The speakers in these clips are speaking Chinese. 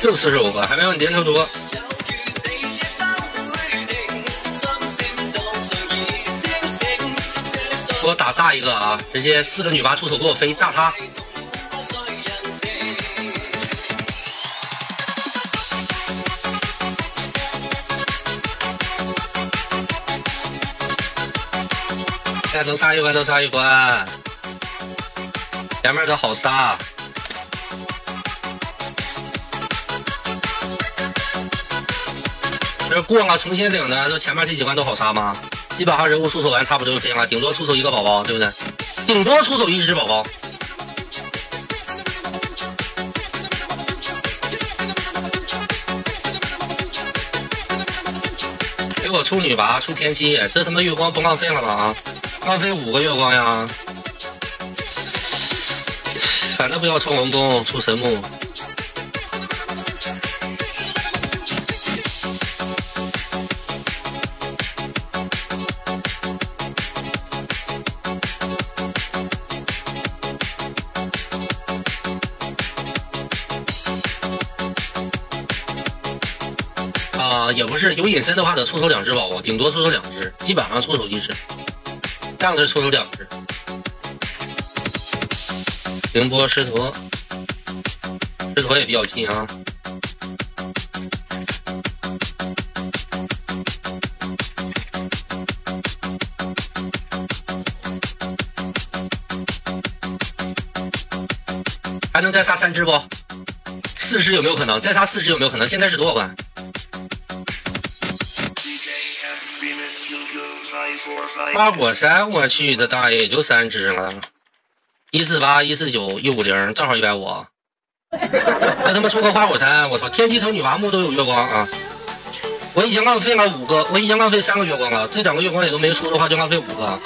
就四十五个，还没有你连成多。给我打炸一个啊！直接四个女娲出手给我飞炸他！现在能杀一关，能杀一关。前面的好杀。这过了重新领的，这前面这几关都好杀吗？基本上人物出手完差不多就这样了，顶多出手一个宝宝，对不对？顶多出手一只宝宝。给我出女娲，出天机，这他妈月光不浪费了吗？啊，浪费五个月光呀！反正不要出龙宫，出神木。也不是有隐身的话，得出手两只宝宝，顶多出手两只，基本上出手一只，这样子出手两只。凌波狮驼，狮驼也比较近啊。还能再杀三只不？四只有没有可能？再杀四只有没有可能？现在是多少关？花果山，我去的大爷，也就三只了，一四八、一四九、一五零，正好一百五。那他妈出个花果山，我操！天机城女娲墓都有月光啊！我已经浪费了五个，我已经浪费三个月光了，这两个月光也都没出的话，就浪费五个。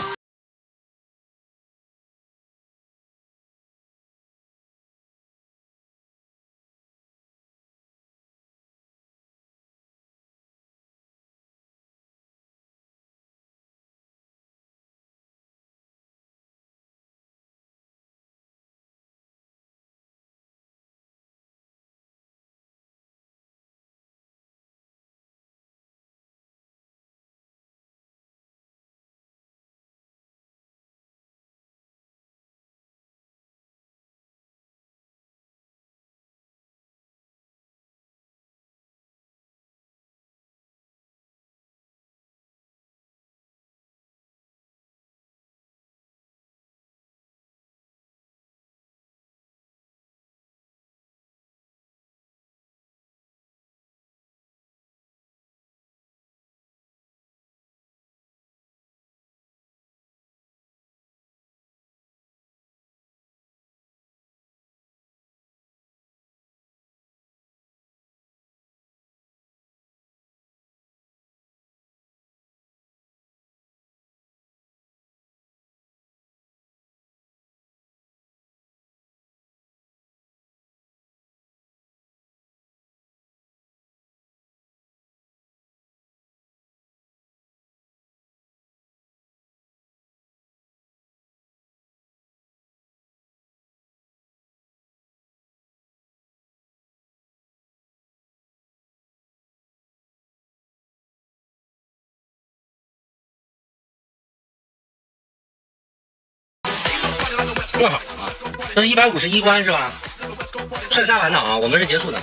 正好啊，这是一百五十一关是吧？剩下完的啊，我们是结束的，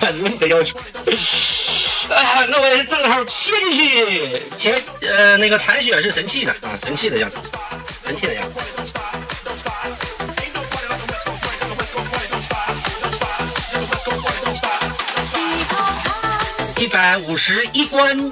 满足你的要求。啊，那我也正好切进去。前呃那个残血是神器的啊，神器的样子，神器的样子。一百五十一关。